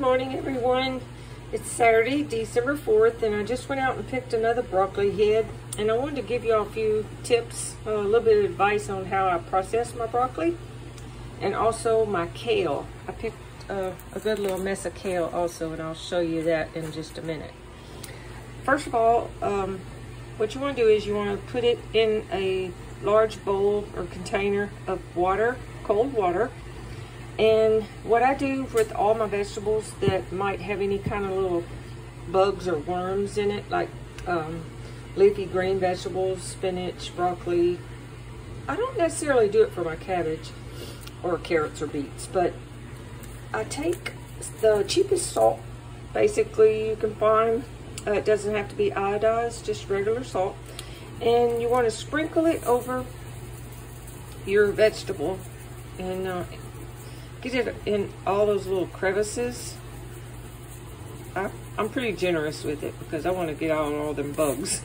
Good morning, everyone. It's Saturday, December 4th, and I just went out and picked another broccoli head. And I wanted to give you all a few tips, a little bit of advice on how I process my broccoli. And also my kale. I picked uh, a good little mess of kale also, and I'll show you that in just a minute. First of all, um, what you want to do is you want to put it in a large bowl or container of water, cold water, and what I do with all my vegetables that might have any kind of little bugs or worms in it, like um, leafy green vegetables, spinach, broccoli. I don't necessarily do it for my cabbage or carrots or beets, but I take the cheapest salt basically you can find. Uh, it doesn't have to be iodized, just regular salt. And you want to sprinkle it over your vegetable and uh, get it in all those little crevices. I, am pretty generous with it because I want to get out all them bugs.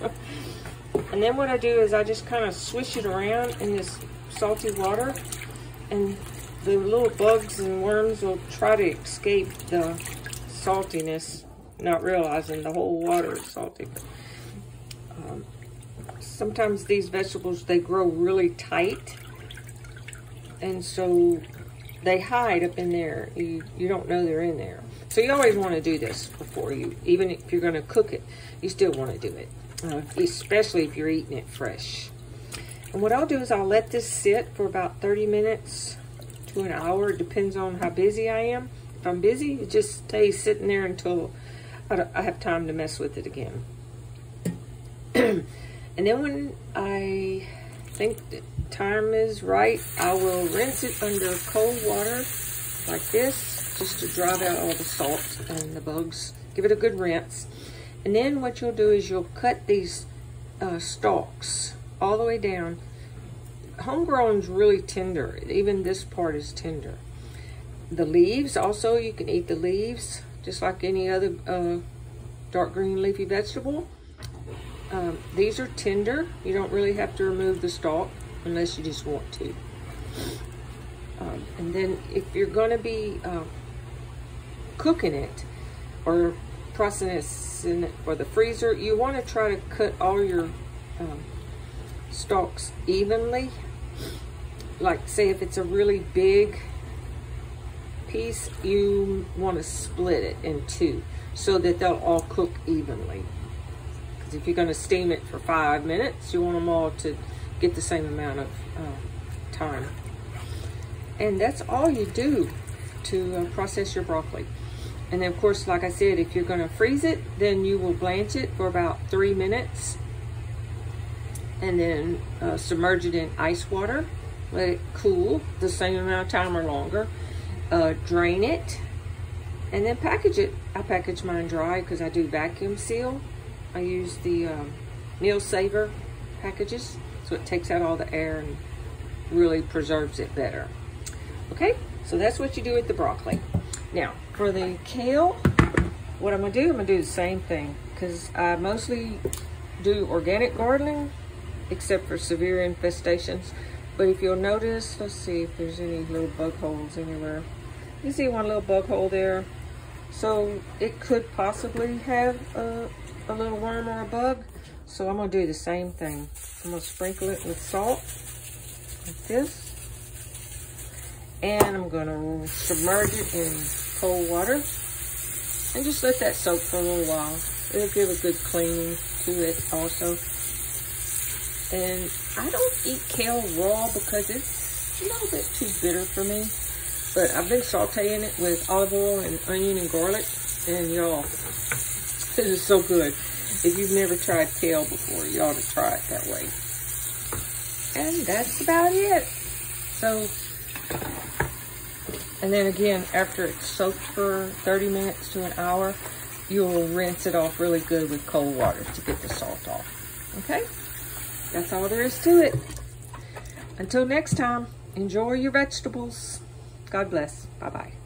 and then what I do is I just kind of swish it around in this salty water and the little bugs and worms will try to escape the saltiness, not realizing the whole water is salty. Um, sometimes these vegetables, they grow really tight. And so they hide up in there. You, you don't know they're in there. So you always want to do this before you, even if you're going to cook it, you still want to do it, uh, especially if you're eating it fresh. And what I'll do is I'll let this sit for about 30 minutes to an hour. It depends on how busy I am. If I'm busy, it just stays sitting there until I have time to mess with it again. and then when I think the time is right, I will rinse it under cold water like this, just to drive out all the salt and the bugs. Give it a good rinse. And then what you'll do is you'll cut these uh, stalks all the way down. Homegrown is really tender. Even this part is tender. The leaves, also, you can eat the leaves, just like any other uh, dark green leafy vegetable. Um, these are tender. You don't really have to remove the stalk unless you just want to. Um, and then if you're going to be uh, cooking it or processing it for the freezer, you want to try to cut all your um, stalks evenly. Like say if it's a really big piece, you want to split it in two so that they'll all cook evenly if you're going to steam it for five minutes, you want them all to get the same amount of uh, time. And that's all you do to uh, process your broccoli. And then, of course, like I said, if you're going to freeze it, then you will blanch it for about three minutes. And then uh, submerge it in ice water. Let it cool the same amount of time or longer. Uh, drain it. And then package it. I package mine dry because I do vacuum seal. I use the um, Meal Saver packages, so it takes out all the air and really preserves it better. Okay, so that's what you do with the broccoli. Now, for the kale, what I'm gonna do, I'm gonna do the same thing because I mostly do organic gardening, except for severe infestations. But if you'll notice, let's see if there's any little bug holes anywhere. You see one little bug hole there? So it could possibly have a a little worm or a bug. So I'm gonna do the same thing. I'm gonna sprinkle it with salt, like this. And I'm gonna submerge it in cold water and just let that soak for a little while. It'll give a good cleaning to it also. And I don't eat kale raw because it's a little bit too bitter for me. But I've been sauteing it with olive oil and onion and garlic. And y'all, this is so good. If you've never tried kale before, you ought to try it that way. And that's about it. So, and then again, after it's soaked for 30 minutes to an hour, you'll rinse it off really good with cold water to get the salt off. Okay? That's all there is to it. Until next time, enjoy your vegetables. God bless. Bye-bye.